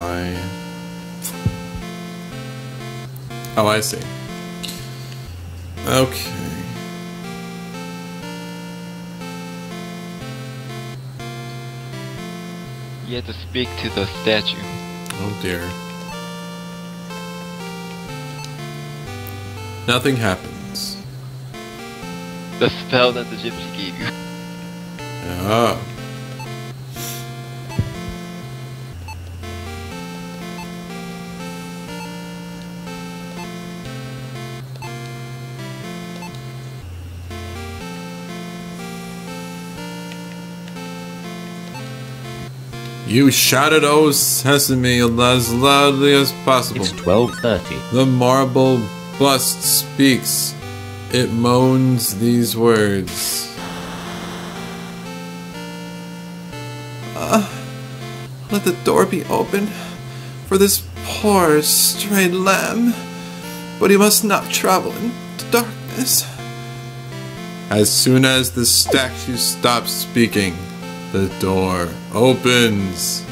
I... Oh, I see. Okay. You have to speak to the statue. Oh dear. Nothing happens. The spell that the gypsy gave you. Oh. You shouted, "Oh sesame!" as loudly as possible. It's 12.30. The marble bust speaks. It moans these words. Uh, let the door be open for this poor stray lamb, but he must not travel in darkness. As soon as the statue stops speaking, the door opens.